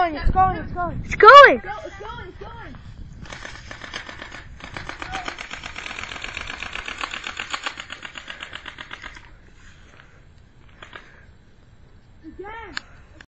going, it's going, it's going. It's going. It's going, it's going. Yeah.